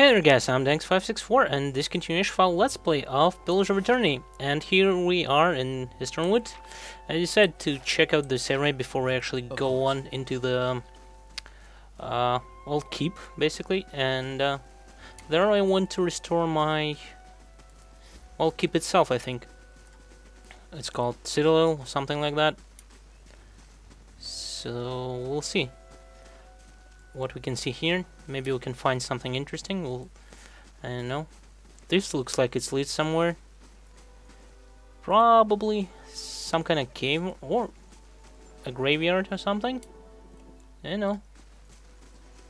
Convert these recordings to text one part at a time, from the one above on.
Hey there guys, I'm Dankz564 and this continuation file Let's Play of Pillars of Eternity. And here we are in Esternwood. I decided to check out this area before we actually go on into the um, uh, old keep, basically. And uh, there I want to restore my old keep itself, I think. It's called Citadel, something like that. So we'll see what we can see here. Maybe we can find something interesting. We'll, I don't know. This looks like it's lit somewhere. Probably some kind of cave or a graveyard or something. I don't know.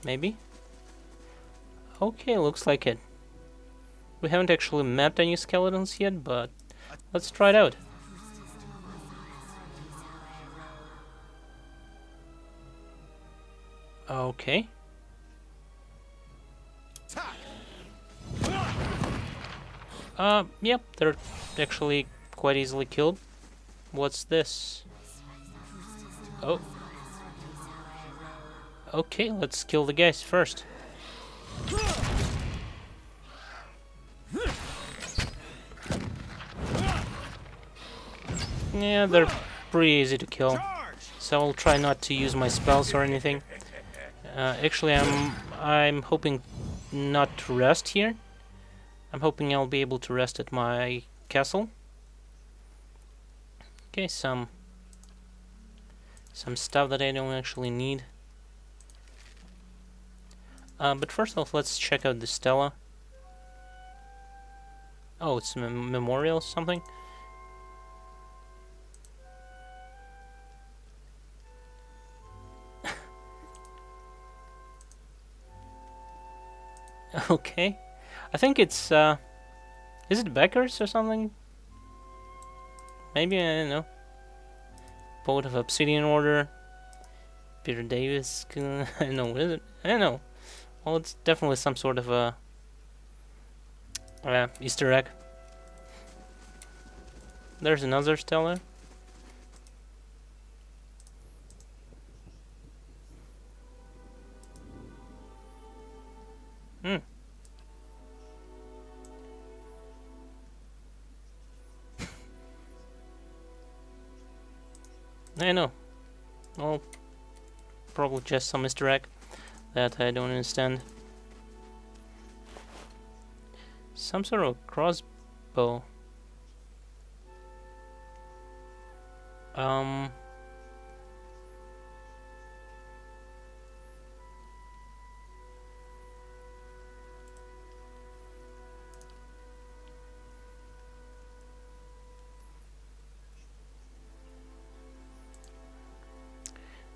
Maybe. Okay, looks like it. We haven't actually met any skeletons yet, but let's try it out. Okay. Uh, yep, they're actually quite easily killed. What's this? Oh. Okay, let's kill the guys first. Yeah, they're pretty easy to kill. So I'll try not to use my spells or anything. Uh, actually, I'm I'm hoping not to rest here. I'm hoping I'll be able to rest at my castle. Okay, some some stuff that I don't actually need. Uh, but first off, let's check out the Stella. Oh, it's a memorial something. okay. I think it's, uh... Is it Becker's or something? Maybe, I don't know. Poet of Obsidian Order. Peter Davis. I don't know, what is it? I don't know. Well, it's definitely some sort of a... Uh, Easter egg. There's another stellar. I know. Well, probably just some Easter egg that I don't understand. Some sort of crossbow. Um...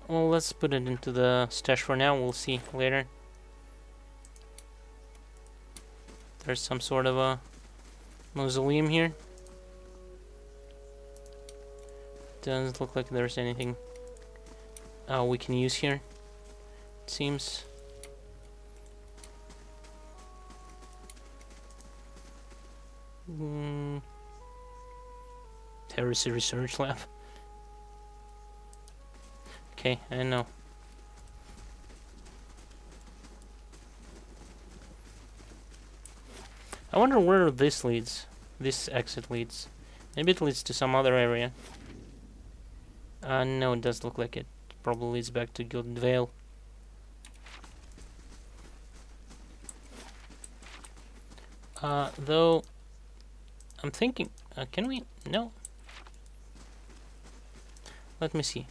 Well, let's put it into the stash for now. We'll see later. There's some sort of a mausoleum here. Doesn't look like there's anything uh, we can use here. It seems. Mm. Heresy Research Lab. Okay, I know. I wonder where this leads. This exit leads. Maybe it leads to some other area. Uh, no, it does look like it. Probably leads back to Gilded Vale. Uh, though, I'm thinking, uh, can we? No. Let me see.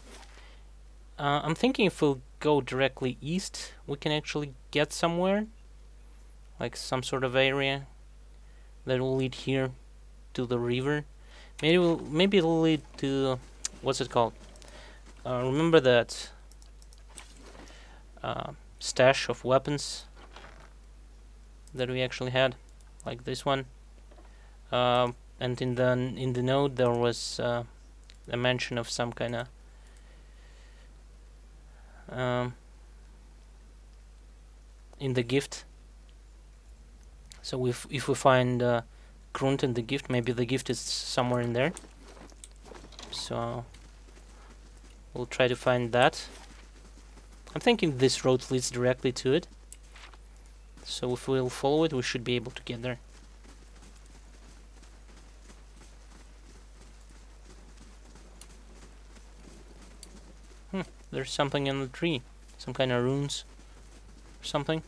Uh, I'm thinking if we'll go directly east, we can actually get somewhere. Like some sort of area that will lead here to the river. Maybe we'll, maybe it'll lead to what's it called? Uh, remember that uh, stash of weapons that we actually had, like this one. Uh, and in the in the note there was uh, a mention of some kind of um, in the gift. So if if we find uh, Grunt in the gift, maybe the gift is somewhere in there. So we'll try to find that. I'm thinking this road leads directly to it. So if we'll follow it, we should be able to get there. Hmm, there's something in the tree. Some kind of runes. Or something.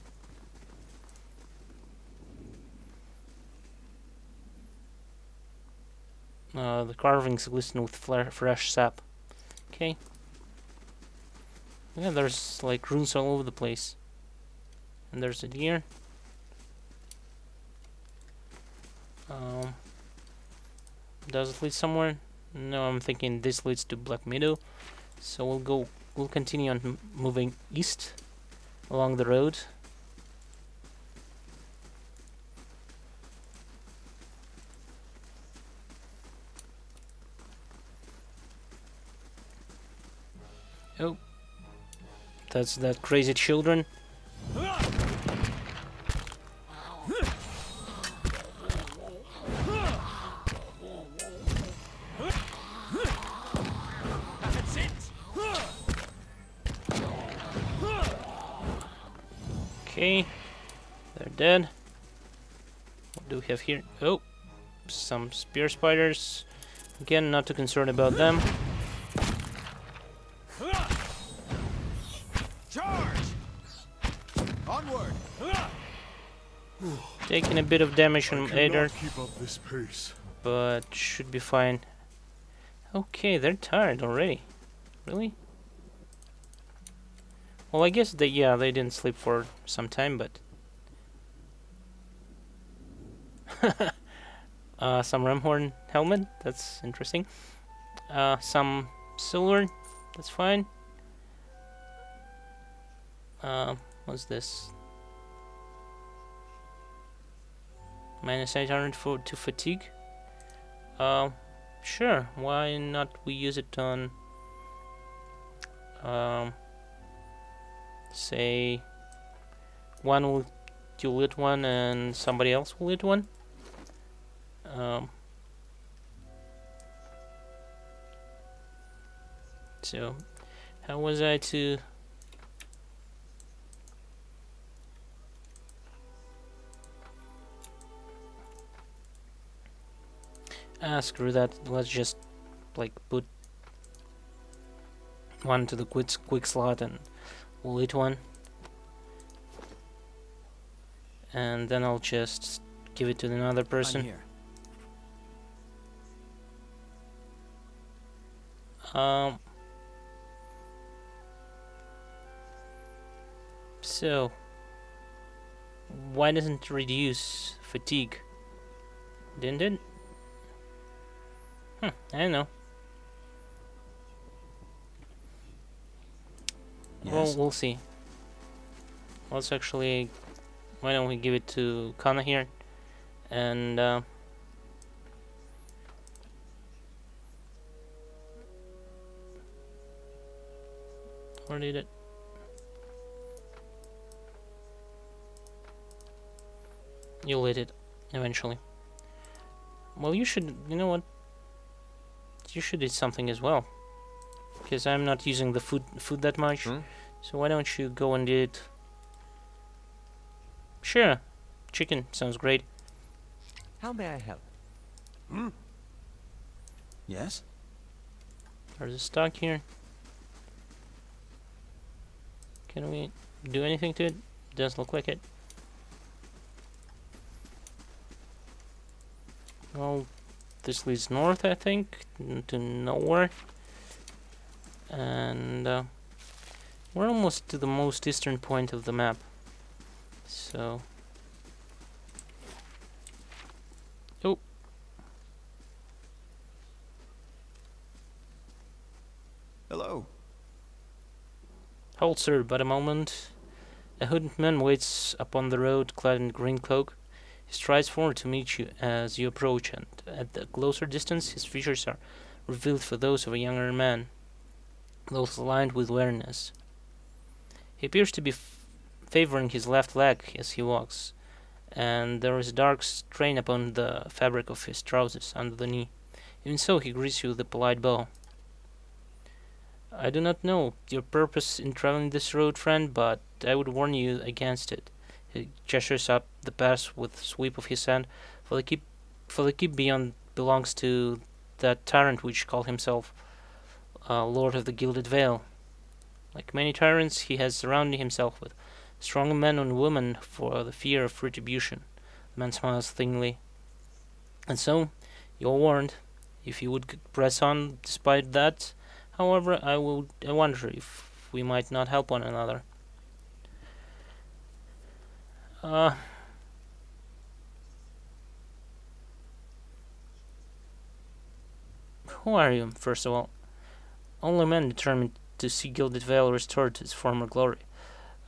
Uh, the carvings glisten with fresh sap. Okay. Yeah, there's like runes all over the place. And there's a deer. Um, does it lead somewhere? No, I'm thinking this leads to Black Meadow. So we'll go, we'll continue on moving east along the road. Oh. That's that crazy children. Okay, they're dead. What do we have here? Oh, some spear spiders. Again, not too concerned about them. Charge! Onward! Taking a bit of damage from Edér, but should be fine. Okay, they're tired already. Really? Well, I guess they, yeah, they didn't sleep for some time, but... uh, some Ramhorn helmet, that's interesting. Uh, some silver, that's fine. Uh, what's this? Minus 800 for, to fatigue. Uh, sure, why not we use it on... Um, say... One will lit one and somebody else will lit one. Um, so, how was I to Ah, screw that. Let's just like put one to the quick quick slot and we'll eat one. And then I'll just give it to another person. Um. So, why doesn't it reduce fatigue? Didn't it? Hmm, I don't know. Yes. Well, we'll see. Let's actually... Why don't we give it to Kana here? And... Uh, where did it? You'll hit it eventually. Well, you should, you know what? you should eat something as well. Because I'm not using the food food that much. Hmm? So why don't you go and eat... Sure. Chicken sounds great. How may I help? Hmm? Yes? There's a stock here. Can we do anything to it? Doesn't look like it. Well, this leads north, I think, to nowhere. And uh, we're almost to the most eastern point of the map. So... Oh! Hello. Hold, sir, but a moment. A hooded man waits upon the road, clad in green cloak. He strides forward to meet you as you approach, and at the closer distance, his features are revealed for those of a younger man, those aligned with weariness. He appears to be favoring his left leg as he walks, and there is a dark strain upon the fabric of his trousers under the knee. Even so, he greets you with a polite bow. I do not know your purpose in traveling this road, friend, but I would warn you against it. He gestures up the pass with a sweep of his hand. For the keep, for the keep beyond belongs to that tyrant which called himself uh, Lord of the Gilded Vale. Like many tyrants, he has surrounded himself with strong men and women for the fear of retribution. The man smiles thinly. And so, you're warned. If you would press on despite that, however, I would I wonder if we might not help one another. Uh, who are you, first of all? Only men determined to see Gilded Vale restored to its former glory.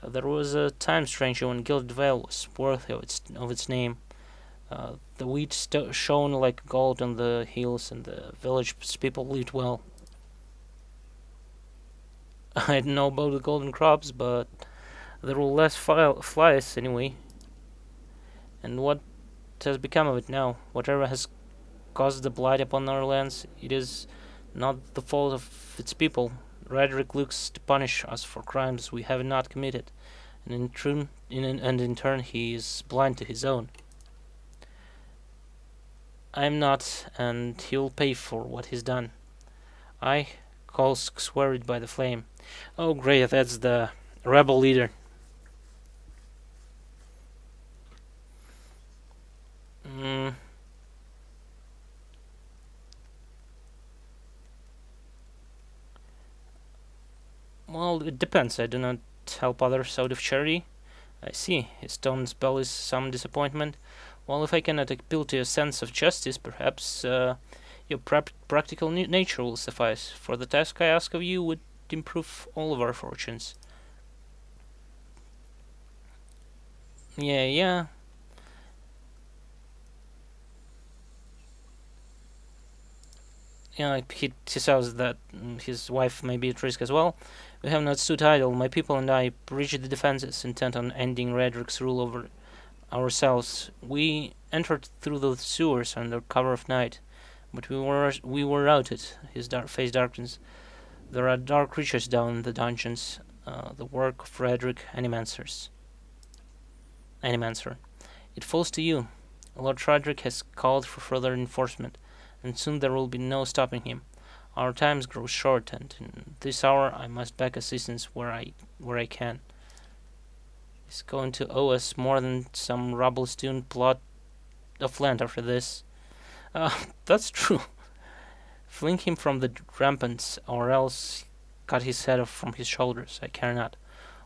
Uh, there was a time, stranger, when Gilded Vale was worthy of its of its name. Uh, the wheat shone like gold on the hills, and the village's people lived well. I didn't know about the golden crops, but there were less flies anyway. And what has become of it now? Whatever has caused the blight upon our lands, it is not the fault of its people. Raedric looks to punish us for crimes we have not committed, and in, turn, in, and in turn he is blind to his own. I am not, and he'll pay for what he's done. I, Kolsc, swear it by the flame. Oh, great, that's the rebel leader. Mm. Well, it depends. I do not help others out of charity. I see. His tone spells some disappointment. Well, if I cannot appeal to your sense of justice, perhaps uh, your practical nature will suffice. For the task I ask of you would improve all of our fortunes. Yeah, yeah. Yeah, he, he says that his wife may be at risk as well. We have not stood idle. My people and I breached the defenses, intent on ending Raedric's rule over ourselves. We entered through the sewers under cover of night, but we were we were routed. His dark face darkens. There are dark creatures down in the dungeons. Uh, the work of Raedric Animancers. Animancer. It falls to you. Lord Raedric has called for further enforcement, and soon there will be no stopping him. Our times grow short, and in this hour I must beg assistance where I where I can. He's going to owe us more than some Rubblestone plot of land after this. Uh, that's true. Fling him from the ramparts, or else cut his head off from his shoulders. I care not.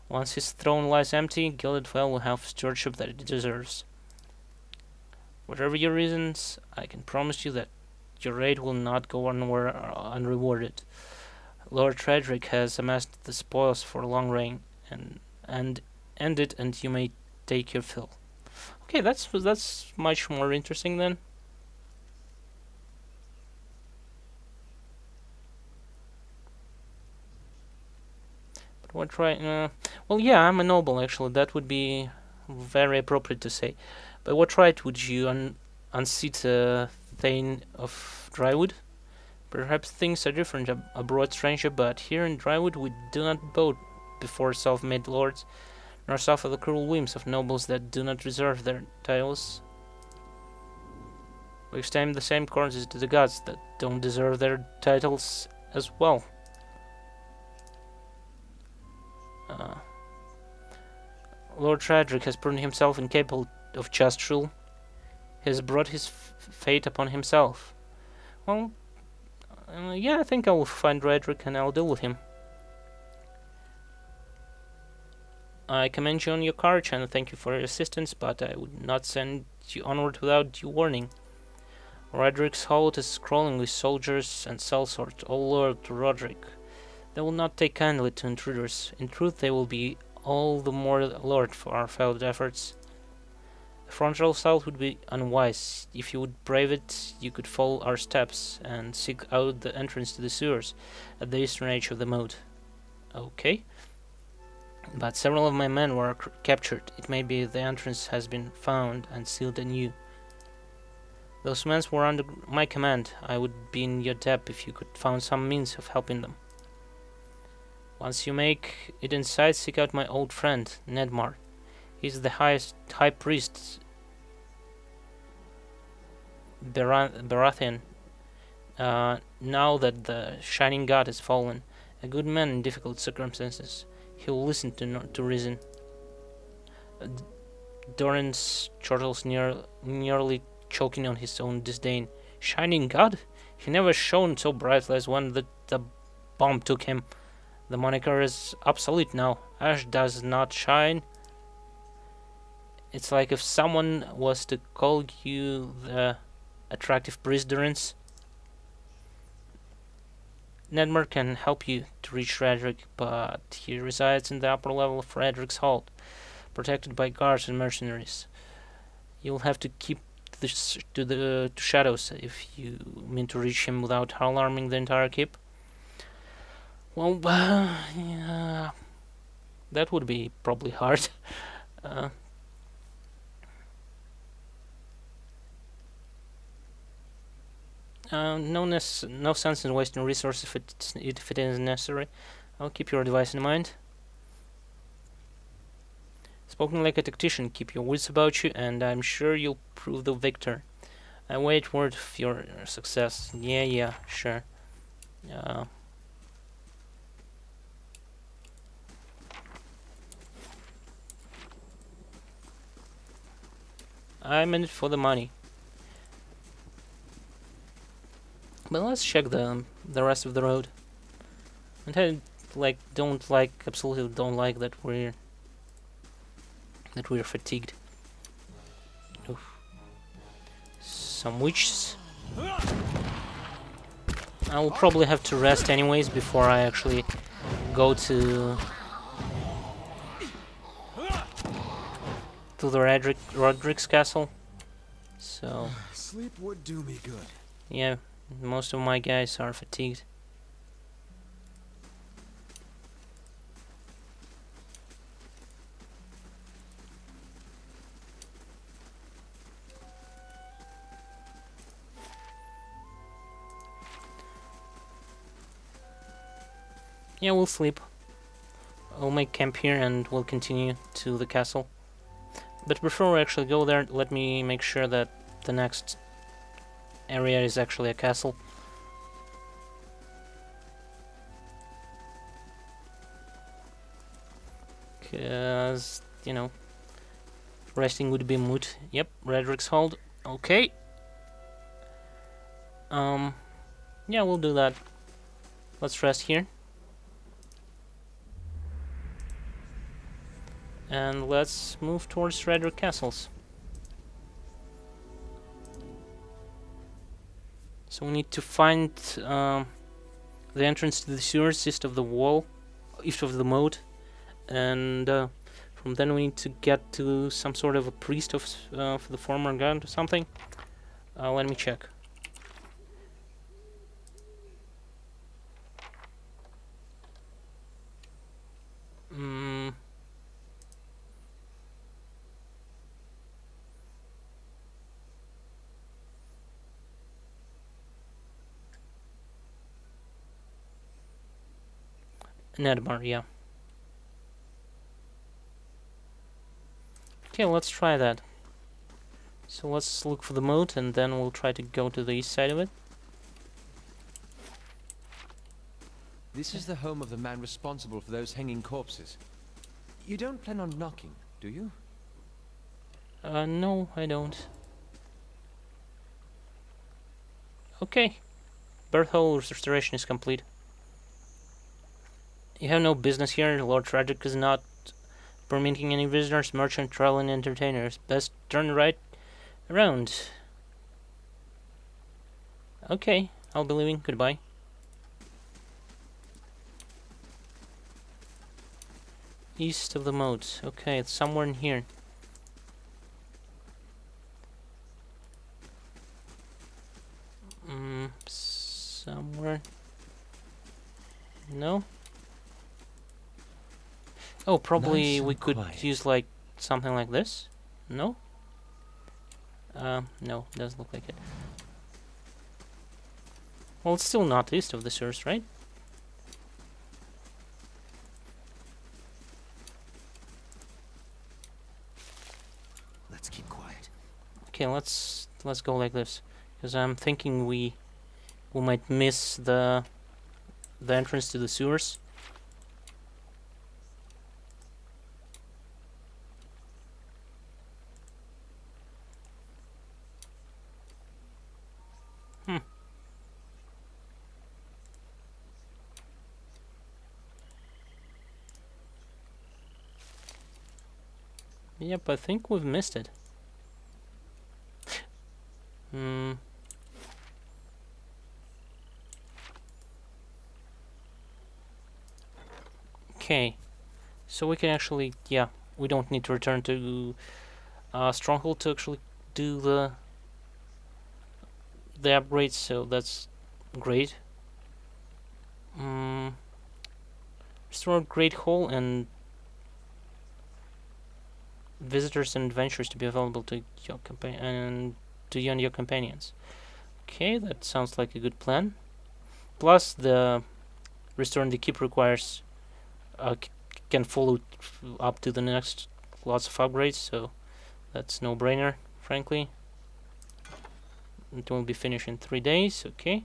Once his throne lies empty, Gilded Vale will have stewardship that it deserves. Whatever your reasons, I can promise you that your raid will not go unrewarded. Lord Raedric has amassed the spoils for long reign, and and end it, and you may take your fill. Okay, that's that's much more interesting then. But what right? Uh, well, yeah, I'm a noble actually. That would be very appropriate to say. But what right would you un unseat a Thane of Dyrwood? Perhaps things are different ab abroad, stranger, but here in Dyrwood we do not bow before self-made lords, nor suffer the cruel whims of nobles that do not reserve their titles. We extend the same courtesy to the gods that don't deserve their titles as well. Uh, Lord Raedric has proven himself incapable of just rule. Has brought his fate upon himself. Well, uh, yeah, I think I will find Raedric and I'll deal with him. I commend you on your courage and thank you for your assistance, but I would not send you onward without due warning. Roderick's hold is crawling with soldiers and sellsword, all loyal to Roderick. They will not take kindly to intruders. In truth, they will be all the more alert for our failed efforts. Frontal assault would be unwise. If you would brave it, you could follow our steps and seek out the entrance to the sewers at the eastern edge of the moat. Okay. But several of my men were captured. It may be the entrance has been found and sealed anew. Those men were under my command. I would be in your debt if you could find some means of helping them. Once you make it inside, seek out my old friend, Nedmar. He's the highest high priest. Barath- Baratheon. Uh, now that the shining god has fallen, a good man in difficult circumstances, he will listen to no- to reason. Uh, Durance chortles near nearly choking on his own disdain. Shining god? He never shone so brightly as when the, the bomb took him. The moniker is obsolete now. Ash does not shine. It's like if someone was to call you the attractive priest Durance. Nedmar can help you to reach Frederick, but he resides in the upper level of Frederick's Hold, protected by guards and mercenaries. You'll have to keep this to the to shadows if you mean to reach him without alarming the entire keep. Well, uh, yeah, that would be probably hard. Uh, uh, no, no sense in wasting resources if it's if it isn't necessary. I'll keep your advice in mind. Spoken like a tactician, keep your wits about you, and I'm sure you'll prove the victor. I wait word of your success. Yeah, yeah, sure. Uh, I'm in it for the money. But let's check the the rest of the road. And I like don't like absolutely don't like that we're that we're fatigued. Oof. Some witches. I will probably have to rest anyways before I actually go to to the Roderick Roderick's castle. So Sleep would do me good. yeah, most of my guys are fatigued. Yeah, we'll sleep. I'll make camp here and we'll continue to the castle. But before we actually go there, let me make sure that the next area is actually a castle. Cause, you know, resting would be moot. Yep, Raedric's Hold. Okay. Um, yeah, we'll do that. Let's rest here. And let's move towards Raedric Castles. So we need to find um, the entrance to the sewers east of the wall, east of the moat, and uh, from then we need to get to some sort of a priest of, uh, of the former god or something. Uh, let me check. Nedmar, yeah. Okay, let's try that. So let's look for the moat and then we'll try to go to the east side of it. This is the home of the man responsible for those hanging corpses. You don't plan on knocking, do you? Uh, no, I don't. Okay. Berthole restoration is complete. You have no business here. Lord Tragic is not permitting any visitors, merchant, traveling entertainers. Best turn right around. Okay, I'll be leaving. Goodbye. East of the moat. Okay, it's somewhere in here. Mm, somewhere. No. Oh, probably Nice we could quiet. use like something like this. No. Um, no, doesn't look like it. Well, it's still not east of the source, right? Let's keep quiet. Okay, let's let's go like this, because I'm thinking we we might miss the the entrance to the sewers. Yep, I think we've missed it. Hmm. Okay, so we can actually, yeah, we don't need to return to uh, Stronghold to actually do the the upgrades, so that's great. Mm, restore Great Hall and visitors and adventures to be available to your compa- and to you and your companions. Okay, that sounds like a good plan. Plus, the restoring the keep requires uh, can follow up to the next lots of upgrades, so that's no brainer, frankly. It will be finished in three days. Okay.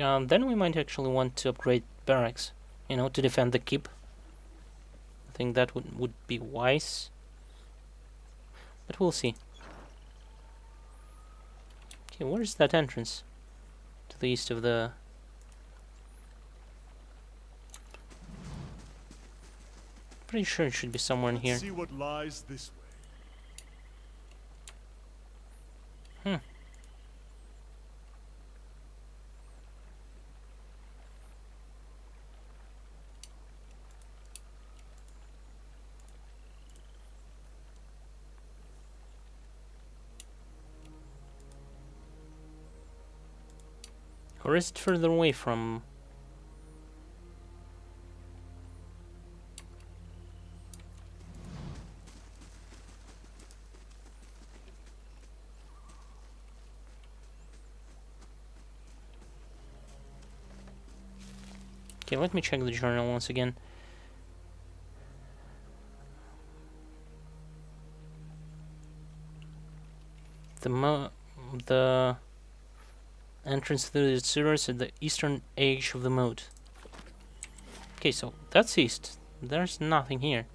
Um, then we might actually want to upgrade barracks, you know, to defend the keep. I think that would would be wise. But we'll see. Okay, where's that entrance? To the east of the... Pretty sure it should be somewhere in here. See what lies this way. Hmm. Or is it further away from... Okay, let me check the journal once again. The the entrance to the sewers at the eastern edge of the moat. Okay, so that's east. There's nothing here.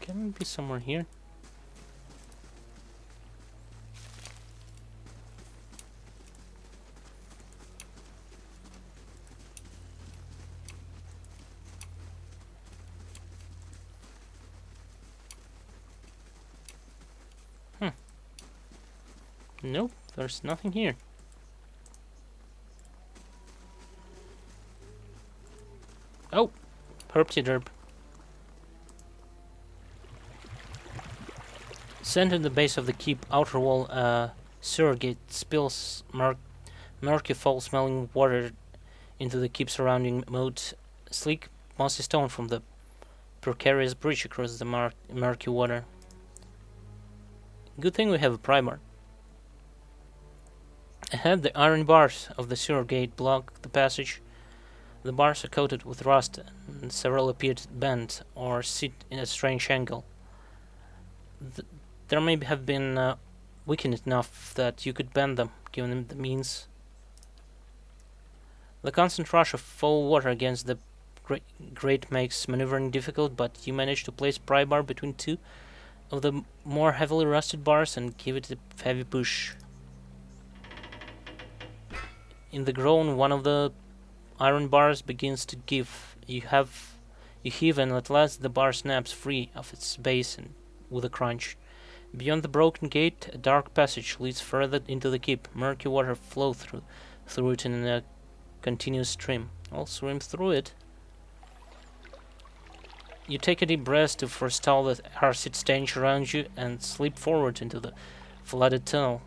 Can it be somewhere here? Nope, there's nothing here. Oh, Herptiderp. Centered in the base of the keep outer wall, uh, sewer gate spills mur murky foul-smelling water into the keep surrounding moat. Sleek, mossy stone from the precarious bridge across the mur murky water. Good thing we have a primer. Ahead, the iron bars of the sewer gate block the passage. The bars are coated with rust, and several appear to bend or sit in a strange angle. Th there may have been uh, weakened enough that you could bend them, given them the means. The constant rush of foul water against the grate makes maneuvering difficult, but you manage to place pry bar between two of the more heavily rusted bars and give it a heavy push. In the groan, one of the iron bars begins to give. You have, you heave, and at last the bar snaps free of its base and with a crunch. Beyond the broken gate, a dark passage leads further into the keep. Murky water flows through through it in a continuous stream. I'll swim through it. You take a deep breath to forestall the acid stench around you and slip forward into the flooded tunnel.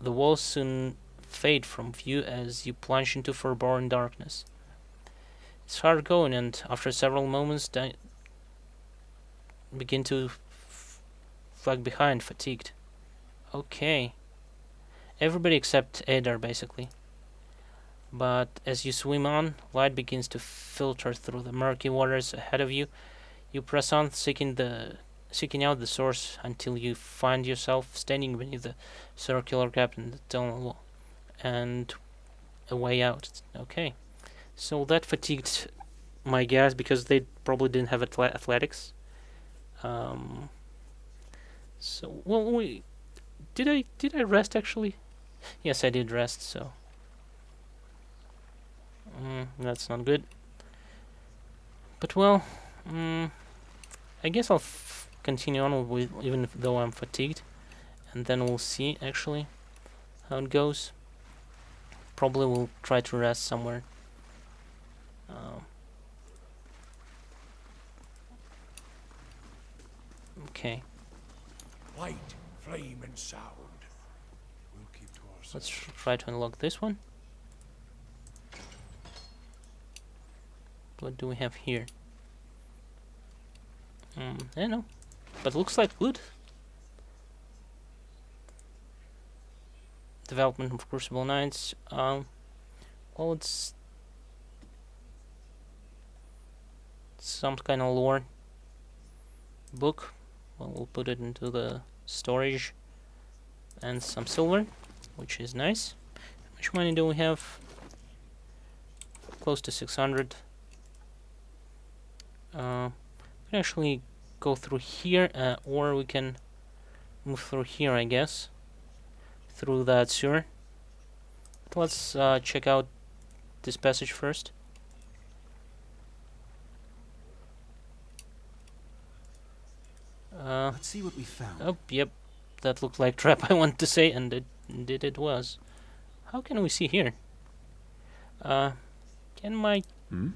The walls soon fade from view as you plunge into forborn darkness. It's hard going, and after several moments, begin to flag behind, fatigued. Okay. Everybody except Edér, basically. But as you swim on, light begins to filter through the murky waters ahead of you. You press on, seeking the seeking out the source until you find yourself standing beneath the circular gap in the tunnel wall and a way out. Okay. So that fatigued my guys because they probably didn't have athle- athletics. Um, so well, we did I did I rest actually? Yes, I did rest. So mm, that's not good. But well, mm, I guess I'll continue on with even though I'm fatigued, and then we'll see actually how it goes. Probably we'll try to rest somewhere. Um, okay, Light, flame, and sound. We'll keep to ourselves. let's try to unlock this one. What do we have here? Um, I don't know, but looks like wood. Development of Crucible Knights. Um, well, it's some kind of lore book. Well, we'll put it into the storage and some silver, which is nice. How much money do we have? Close to 600. Uh, we can actually go through here, uh, or we can move through here, I guess, through that sewer. But let's uh, check out this passage first. Uh, Let's see what we found. Oh, yep. That looked like trap I wanted to say, and it did it was. How can we see here? Uh, can my... Hmm?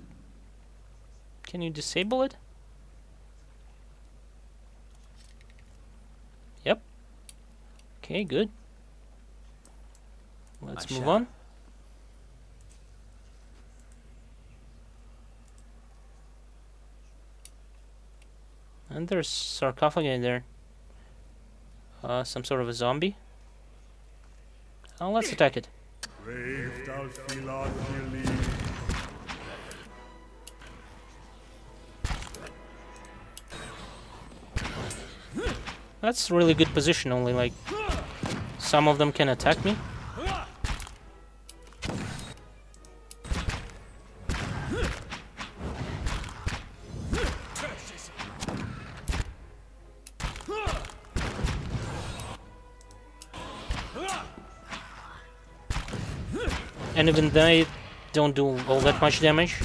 Can you disable it? Yep. Okay, good. Let's I move shall. on. And there's sarcophagi there. Uh, some sort of a zombie. Oh, let's attack it. Brave thou Philod Philly. That's really good position, only like some of them can attack me. And even they don't do all that much damage.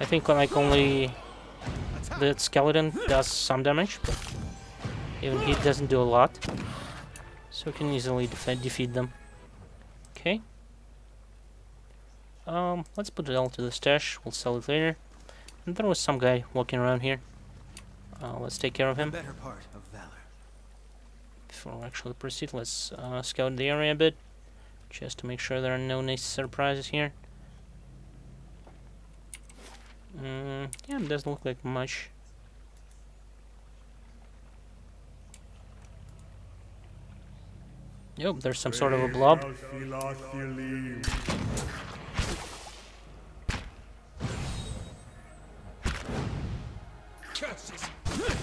I think like only the skeleton does some damage, but even he doesn't do a lot. So we can easily defe defeat them. Okay. Um, let's put it all to the stash. We'll sell it later. And there was some guy walking around here. Uh, let's take care of him. better part of valor. Before we actually proceed, let's uh, scout the area a bit. Just to make sure there are no nice surprises here. Mm, yeah, it doesn't look like much. Yep, there's some sort of a blob. thou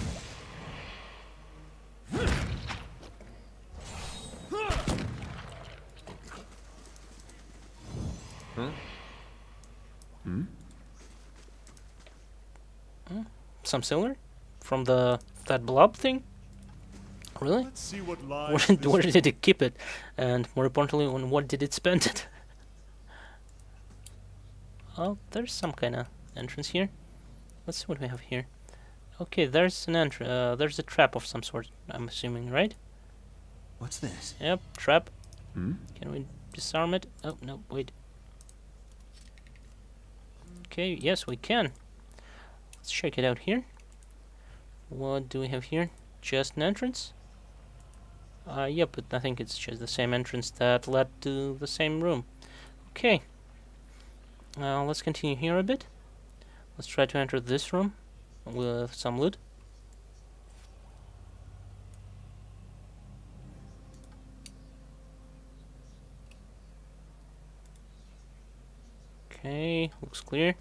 Some silver? From the that blob thing? Really? Let's see what lies Where, where did it keep it? And more importantly, on what did it spend it? oh, there's some kind of entrance here. Let's see what we have here. Okay, there's an entr- uh, there's a trap of some sort, I'm assuming, right? What's this? Yep, trap. Hmm? Can we disarm it? Oh, no, wait. Okay, yes, we can. Let's check it out here. What do we have here? Just an entrance? Uh, yeah, but I think it's just the same entrance that led to the same room. Okay. Uh, let's continue here a bit. Let's try to enter this room with some loot. Okay, looks clear.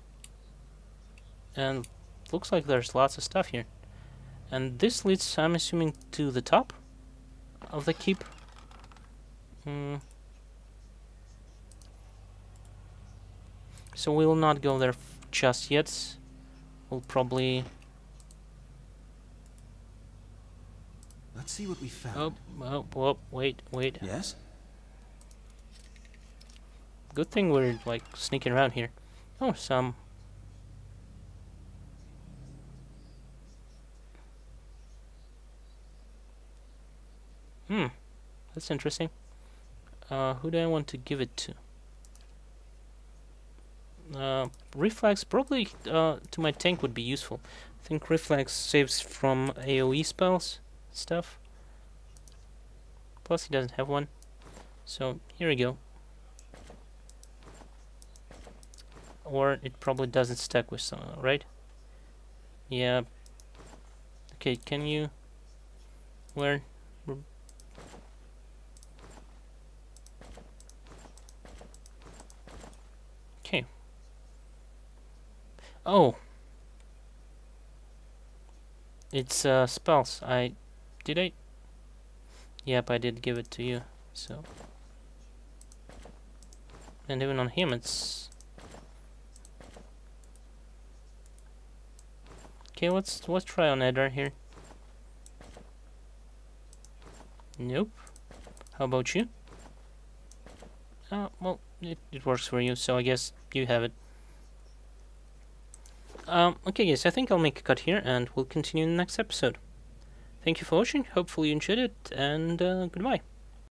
And looks like there's lots of stuff here. And this leads, I'm assuming, to the top of the keep. Hmm. So we will not go there f- just yet. We'll probably... Let's see what we found. Oh, oh, oh, wait, wait. Yes? Good thing we're, like, sneaking around here. Oh, some... Hmm, that's interesting. Uh, who do I want to give it to? Uh, reflex probably uh, to my tank would be useful. I think reflex saves from AoE spells stuff. Plus he doesn't have one. So here we go. Or it probably doesn't stack with someone, right? Yeah. Okay, can you wear Okay. Oh. It's uh, spells. I did I. Yep, I did give it to you. So. And even on him, it's. Okay, let's let's try on Edgar here. Nope. How about you? Uh, well, it, it works for you, so I guess you have it. Um, okay guys, I think I'll make a cut here and we'll continue in the next episode. Thank you for watching, hopefully you enjoyed it, and uh, goodbye.